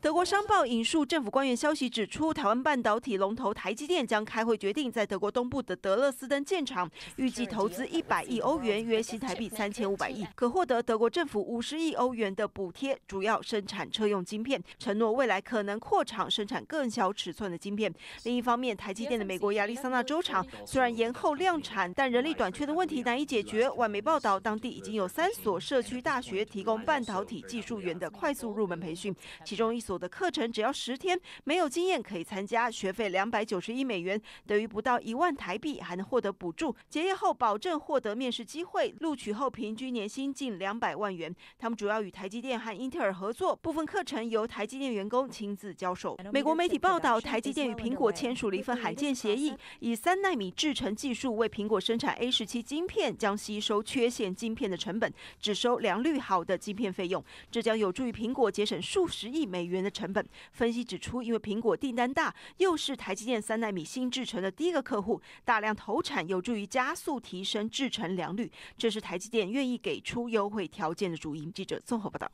德国商报引述政府官员消息指出，台湾半导体龙头台积电将开会决定在德国东部的德勒斯登建厂，预计投资一百亿欧元（约新台币三千五百亿），可获得德国政府五十亿欧元的补贴，主要生产车用晶片。承诺未来可能扩厂生产更小尺寸的晶片。另一方面，台积电的美国亚利桑那州厂虽然延后量产，但人力短缺的问题难以解决。外媒报道，当地已经有三所社区大学提供半导体技术员的快速入门培训，其中一。所的课程只要十天，没有经验可以参加，学费两百九十一美元，等于不到一万台币，还能获得补助。结业后保证获得面试机会，录取后平均年薪近两百万元。他们主要与台积电和英特尔合作，部分课程由台积电员工亲自教授。美国媒体报道，台积电与苹果签署了一份罕见协议，以三纳米制程技术为苹果生产 A 十七晶片，将吸收缺陷晶片的成本，只收良率好的晶片费用。这将有助于苹果节省数十亿美元。的成本分析指出，因为苹果订单大，又是台积电三纳米新制程的第一个客户，大量投产有助于加速提升制程良率，这是台积电愿意给出优惠条件的主因。记者综合报道。